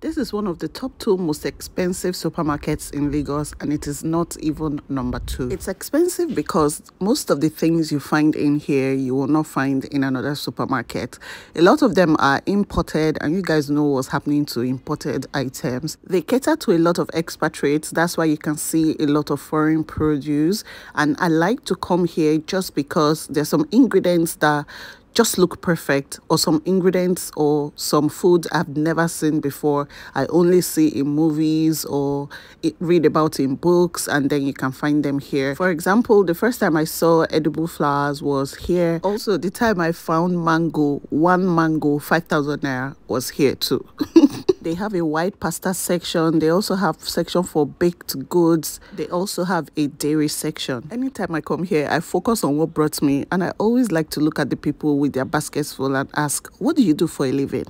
This is one of the top two most expensive supermarkets in Lagos, and it is not even number two. It's expensive because most of the things you find in here you will not find in another supermarket. A lot of them are imported, and you guys know what's happening to imported items. They cater to a lot of expatriates, that's why you can see a lot of foreign produce. And I like to come here just because there's some ingredients that just look perfect or some ingredients or some food I've never seen before. I only see in movies or read about in books and then you can find them here. For example, the first time I saw edible flowers was here. Also, the time I found mango, one mango, 5,000 naira was here too. they have a white pasta section. They also have section for baked goods. They also have a dairy section. Anytime i come here i focus on what brought me and i always like to look at the people with their baskets full and ask what do you do for a living